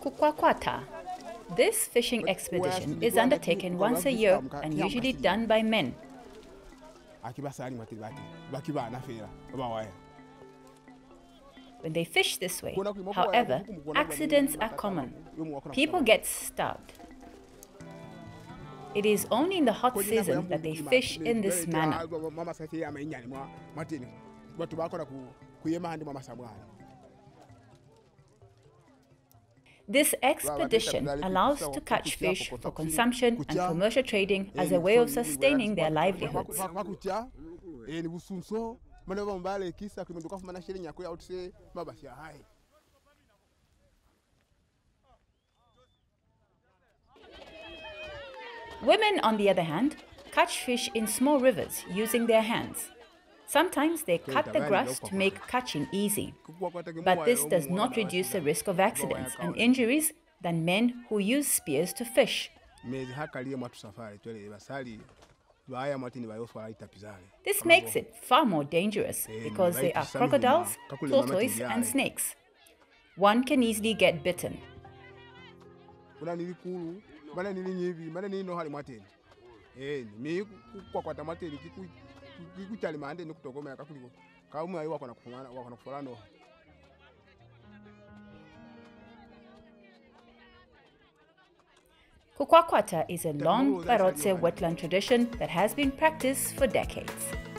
Kukwakwata. This fishing expedition is undertaken once a year and usually done by men. When they fish this way, however, accidents are common. People get stabbed. It is only in the hot season that they fish in this manner. This expedition allows to catch fish for consumption and commercial trading as a way of sustaining their livelihoods. Women, on the other hand, catch fish in small rivers using their hands. Sometimes they cut the grass to make catching easy. But this does not reduce the risk of accidents and injuries than men who use spears to fish. This makes it far more dangerous because there are crocodiles, tortoise, and snakes. One can easily get bitten. Kukwakwata is a long Barotse wetland tradition that has been practiced for decades.